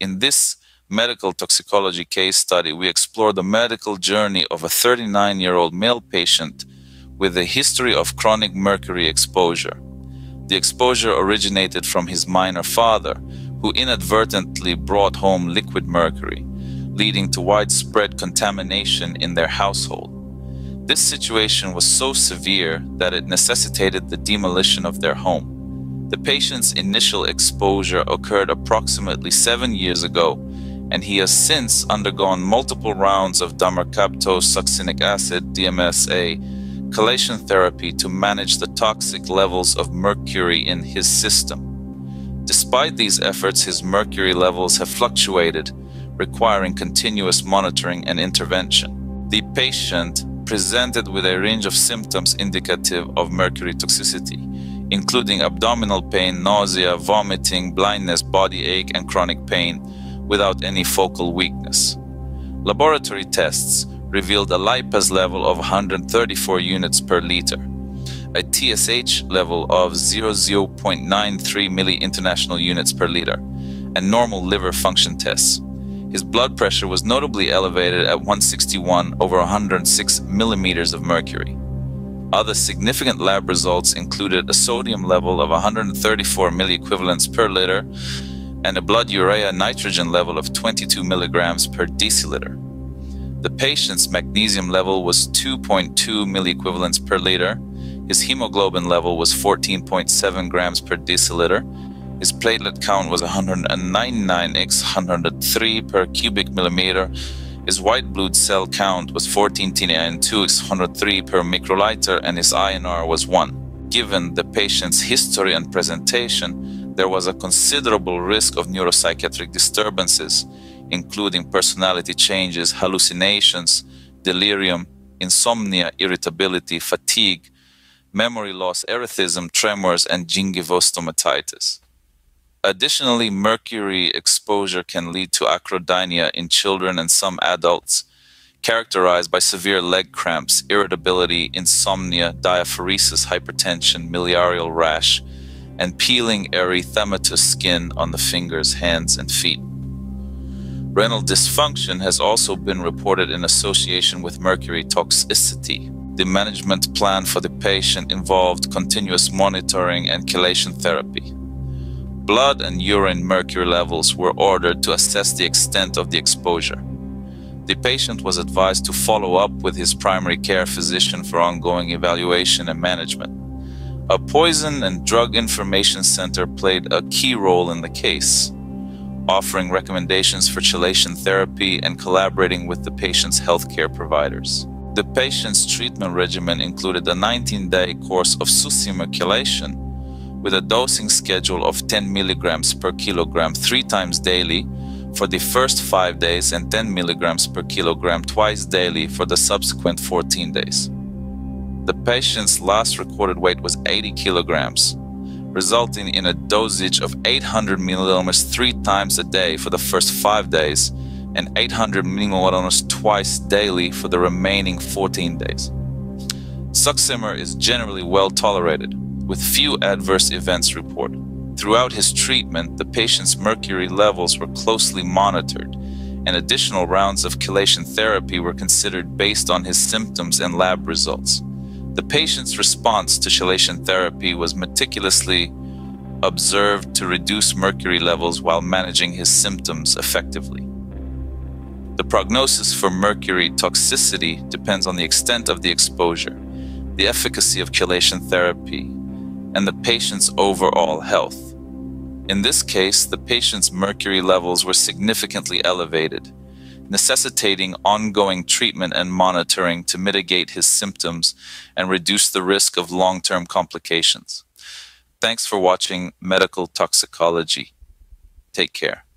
In this medical toxicology case study, we explore the medical journey of a 39 year old male patient with a history of chronic mercury exposure. The exposure originated from his miner father, who inadvertently brought home liquid mercury, leading to widespread contamination in their household. This situation was so severe that it necessitated the demolition of their home. The patient's initial exposure occurred approximately seven years ago, and he has since undergone multiple rounds of dimercaptosuccinic acid, DMSA, chelation therapy to manage the toxic levels of mercury in his system. Despite these efforts, his mercury levels have fluctuated, requiring continuous monitoring and intervention. The patient presented with a range of symptoms indicative of mercury toxicity, including abdominal pain, nausea, vomiting, blindness, body ache, and chronic pain without any focal weakness. Laboratory tests revealed a lipase level of 134 units per liter, a TSH level of 00.93 milli international units per liter, and normal liver function tests. His blood pressure was notably elevated at 161 over 106 millimeters of mercury. Other significant lab results included a sodium level of 134 milliequivalents per liter and a blood urea nitrogen level of 22 milligrams per deciliter. The patient's magnesium level was 2.2 milliequivalents per liter. His hemoglobin level was 14.7 grams per deciliter, his platelet count was 199 x 103 per cubic millimeter. His white blood cell count was 14 TNN2 x 103 per microliter, and his INR was 1. Given the patient's history and presentation, there was a considerable risk of neuropsychiatric disturbances, including personality changes, hallucinations, delirium, insomnia, irritability, fatigue, memory loss, erethism, tremors, and gingivostomatitis. Additionally, mercury exposure can lead to acrodynia in children and some adults, characterized by severe leg cramps, irritability, insomnia, diaphoresis, hypertension, miliarial rash, and peeling erythematous skin on the fingers, hands, and feet. Renal dysfunction has also been reported in association with mercury toxicity. The management plan for the patient involved continuous monitoring and chelation therapy blood and urine mercury levels were ordered to assess the extent of the exposure. The patient was advised to follow up with his primary care physician for ongoing evaluation and management. A poison and drug information center played a key role in the case, offering recommendations for chelation therapy and collaborating with the patient's healthcare providers. The patient's treatment regimen included a 19 day course of succimer chelation with a dosing schedule of 10 milligrams per kilogram three times daily for the first five days and 10 milligrams per kilogram twice daily for the subsequent 14 days. The patient's last recorded weight was 80 kilograms, resulting in a dosage of 800 milliliters three times a day for the first five days and 800 milliliters twice daily for the remaining 14 days. Succimer is generally well tolerated with few adverse events reported. Throughout his treatment, the patient's mercury levels were closely monitored, and additional rounds of chelation therapy were considered based on his symptoms and lab results. The patient's response to chelation therapy was meticulously observed to reduce mercury levels while managing his symptoms effectively. The prognosis for mercury toxicity depends on the extent of the exposure, the efficacy of chelation therapy, and the patient's overall health. In this case, the patient's mercury levels were significantly elevated, necessitating ongoing treatment and monitoring to mitigate his symptoms and reduce the risk of long term complications. Thanks for watching Medical Toxicology. Take care.